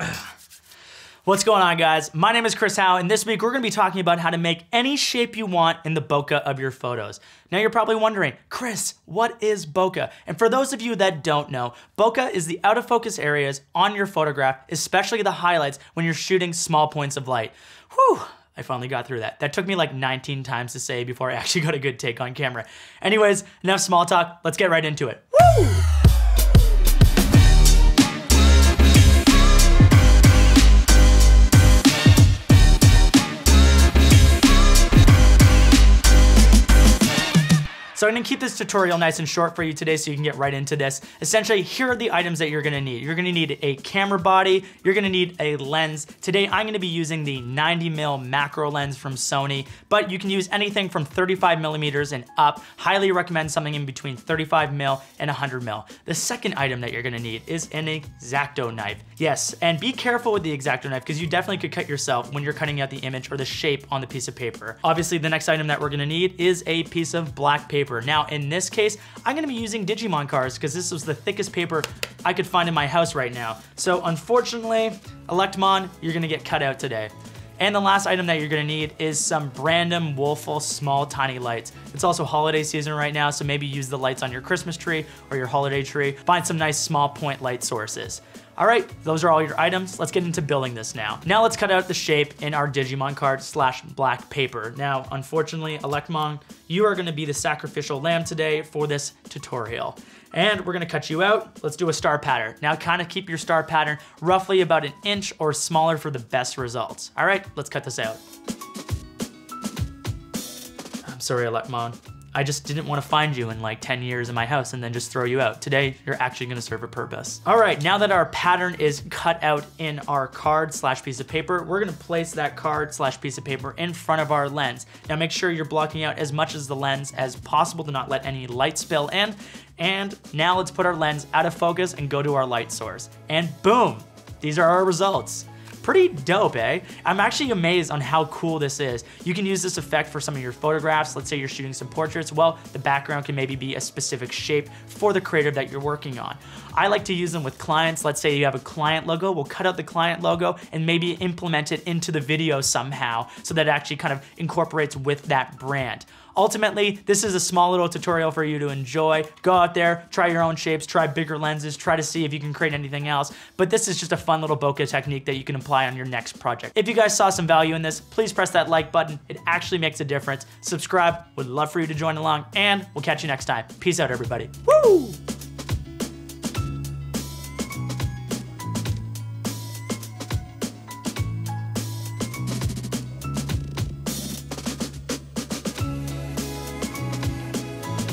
What's going on guys? My name is Chris Hau and this week we're gonna be talking about how to make any shape you want in the bokeh of your photos. Now you're probably wondering, Chris, what is bokeh? And for those of you that don't know, bokeh is the out of focus areas on your photograph, especially the highlights when you're shooting small points of light. Whew, I finally got through that. That took me like 19 times to say before I actually got a good take on camera. Anyways, enough small talk, let's get right into it. Woo! So I'm gonna keep this tutorial nice and short for you today so you can get right into this. Essentially, here are the items that you're gonna need. You're gonna need a camera body, you're gonna need a lens. Today, I'm gonna be using the 90mm macro lens from Sony, but you can use anything from 35 millimeters and up. Highly recommend something in between 35 mil and 100 mil. The second item that you're gonna need is an X-Acto knife. Yes, and be careful with the X-Acto knife because you definitely could cut yourself when you're cutting out the image or the shape on the piece of paper. Obviously, the next item that we're gonna need is a piece of black paper paper. Now, in this case, I'm gonna be using Digimon cards because this was the thickest paper I could find in my house right now. So unfortunately, Elecmon, you're gonna get cut out today. And the last item that you're gonna need is some random Woelfel small tiny lights. It's also holiday season right now, so maybe use the lights on your Christmas tree or your holiday tree. Find some nice small point light sources. All right, those are all your items. Let's get into building this now. Now let's cut out the shape in our Digimon card slash black paper. Now, unfortunately, Elecmon, you are gonna be the sacrificial lamb today for this tutorial. And we're gonna cut you out. Let's do a star pattern. Now kind of keep your star pattern roughly about an inch or smaller for the best results. All right, let's cut this out. I'm sorry, Elecmon. I just didn't want to find you in like 10 years in my house and then just throw you out. Today, you're actually gonna serve a purpose. All right, now that our pattern is cut out in our card slash piece of paper, we're gonna place that card slash piece of paper in front of our lens. Now make sure you're blocking out as much as the lens as possible to not let any light spill in. And now let's put our lens out of focus and go to our light source. And boom, these are our results. Pretty dope, eh? I'm actually amazed on how cool this is. You can use this effect for some of your photographs. Let's say you're shooting some portraits. Well, the background can maybe be a specific shape for the creative that you're working on. I like to use them with clients. Let's say you have a client logo. We'll cut out the client logo and maybe implement it into the video somehow so that it actually kind of incorporates with that brand. Ultimately, this is a small little tutorial for you to enjoy. Go out there, try your own shapes, try bigger lenses, try to see if you can create anything else. But this is just a fun little bokeh technique that you can apply on your next project. If you guys saw some value in this, please press that like button. It actually makes a difference. Subscribe, would love for you to join along, and we'll catch you next time. Peace out, everybody. Woo!